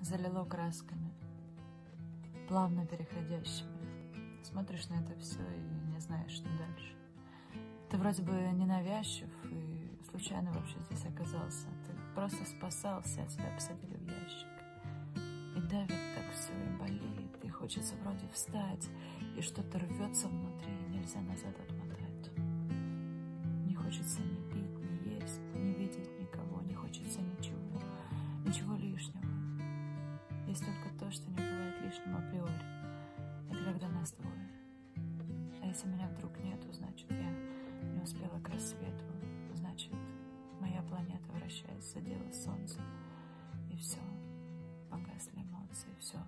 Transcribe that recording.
залило красками, плавно переходящими. Смотришь на это все и не знаешь, что дальше. Ты вроде бы ненавязчив и случайно вообще здесь оказался. Ты просто спасался, а тебя посадили в ящик. И давит так все, и болит, и хочется вроде встать, и что-то рвется внутри, и нельзя назад отмотать. Не хочется если меня вдруг нету, значит, я не успела к рассвету. Значит, моя планета вращается, задела солнце. И все. Погасли эмоции, все.